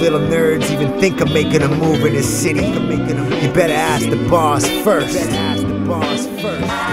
little nerds even think of making a move in this city. You better ask the boss first.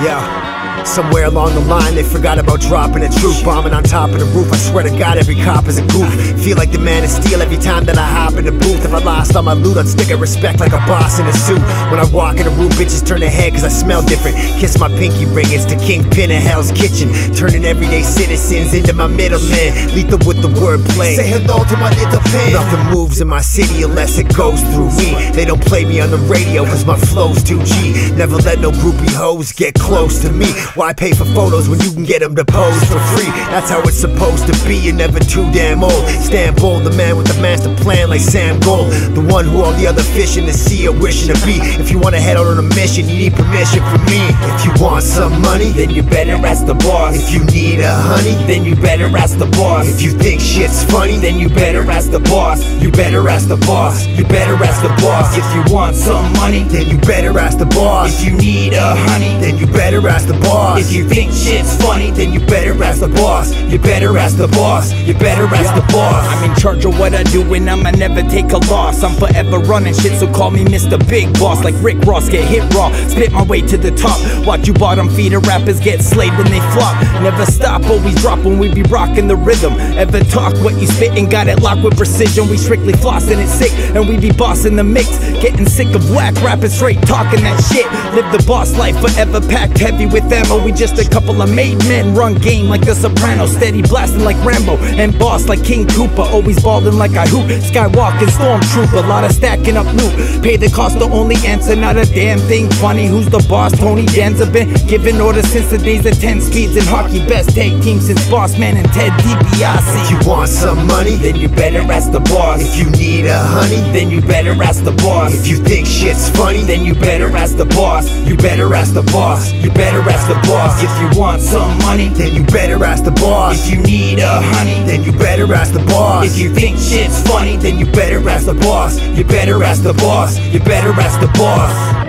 Yeah. Somewhere along the line, they forgot about dropping a truth. Bombing on top of the roof. I swear to God, every cop is a goof. Feel like the man of steel every time that I hop in the booth. If I lost all my loot, I'd stick at respect like a boss in a suit. When I walk in the room, bitches turn their head cause I smell different. Kiss my pinky ring, it's the kingpin of Hell's Kitchen. Turning everyday citizens into my middlemen. Lethal with the wordplay. Say hello to my little pen. Nothing moves in my city unless it goes through me. They don't play me on the radio cause my flow's 2G. Never let no groupie hoes get close to me. Why pay for photos when you can get them to pose for free? That's how it's supposed to be. You're never too damn old. Stand bold, the man with the master plan like Sam Gold. The one who all the other fish in the sea are wishing to be. If you wanna head out on a mission, you need permission from me. If you want some money, Then you better ask the boss. if you need a honey, Then you better ask the boss. if you think shit's funny, Then you better ask the boss. You better ask the boss. You better ask the boss. If you want some money, then you better ask the boss. if you need a honey, Then you better ask the boss. If you think shit's funny, then you better ask the boss. You better ask the boss. You better ask the boss. I'm in charge of what I do and I'ma never take a loss. I'm forever running shit, so call me Mr. Big Boss. Like Rick Ross, get hit raw, spit my way to the top. Watch you bottom feeder rappers get slayed when they flop. Never stop, always drop when we be rocking the rhythm. Ever talk what you spit and got it locked with precision. We strictly flossing it sick, and we be bossing the mix. Getting sick of whack rapping straight, talking that shit. Live the boss life, forever packed heavy with ammo. We just a couple of made men, run game like the Sopranos, steady blasting like Rambo, and boss like King Koopa. Always balling like I hoop, skywalking stormtrooper. A lot of stacking up loot, pay the cost, the only answer, not a damn thing funny. Who's the boss? Tony Danza been giving orders since the days of 10 speeds in hockey. Best tag team since Boss Man and Ted DiBiase. If you want some money, Then you better ask the boss. if you need a honey, Then you better ask the boss. if you think shit's funny, Then you better ask the boss. You better ask the boss. You better ask the boss. If you want some money, then you better ask the boss. if you need a honey, Then you better ask the boss. if you think shit's funny, then you better ask the boss. You better ask the boss. You better ask the boss.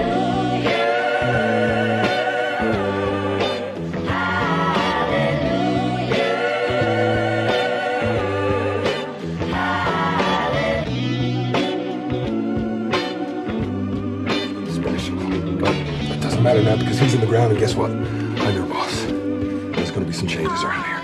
Now because he's in the ground, and guess what? I'm your boss. There's gonna be some changes around here.